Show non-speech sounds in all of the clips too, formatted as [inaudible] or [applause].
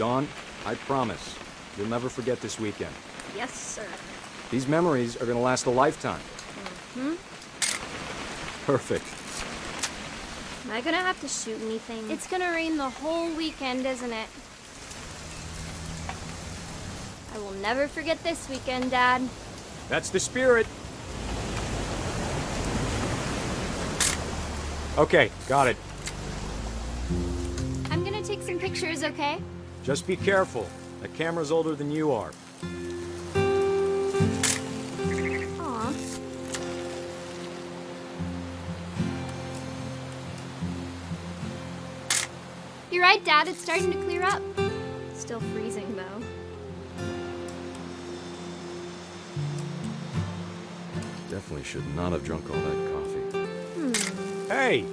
Dawn, I promise, you'll never forget this weekend. Yes, sir. These memories are gonna last a lifetime. Hmm? Perfect. Am I gonna have to shoot anything? It's gonna rain the whole weekend, isn't it? I will never forget this weekend, Dad. That's the spirit. Okay, got it. I'm gonna take some pictures, okay? Just be careful. The camera's older than you are. Aw. You're right, Dad. It's starting to clear up. Still freezing, though. Definitely should not have drunk all that coffee. Hmm. Hey!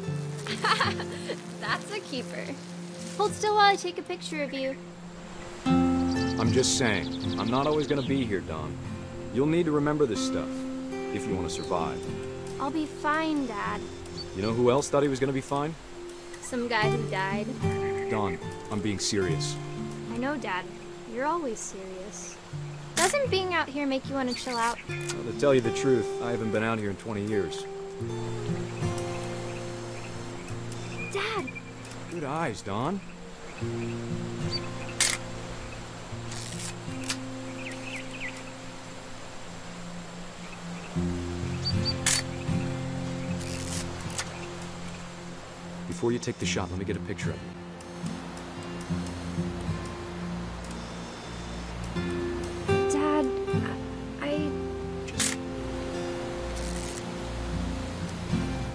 [laughs] That's a keeper. Hold still while I take a picture of you. I'm just saying, I'm not always gonna be here, Dawn. You'll need to remember this stuff, if you want to survive. I'll be fine, Dad. You know who else thought he was gonna be fine? Some guy who died. Dawn, I'm being serious. I know, Dad. You're always serious. Doesn't being out here make you want to chill out? Well, to tell you the truth, I haven't been out here in 20 years. Dad! Good eyes, Dawn. Before you take the shot, let me get a picture of you. Dad, I. Just...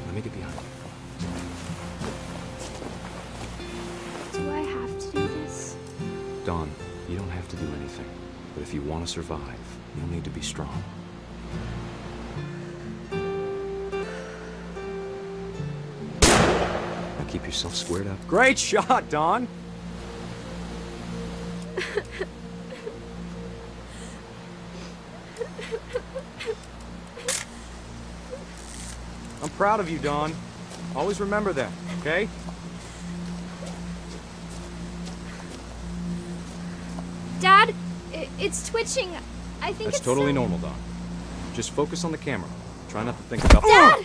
Let me get behind you. Dawn, you don't have to do anything. But if you want to survive, you'll need to be strong. Now keep yourself squared up. Great shot, Dawn! I'm proud of you, Dawn. Always remember that, okay? Dad, it's twitching. I think That's it's. totally some- normal, Dawn. Just focus on the camera. Try not to think about. Dad!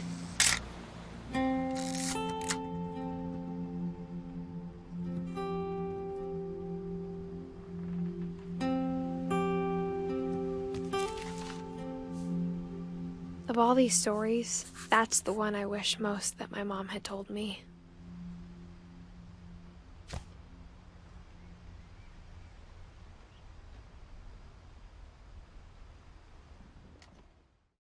Of all these stories, that's the one I wish most that my mom had told me.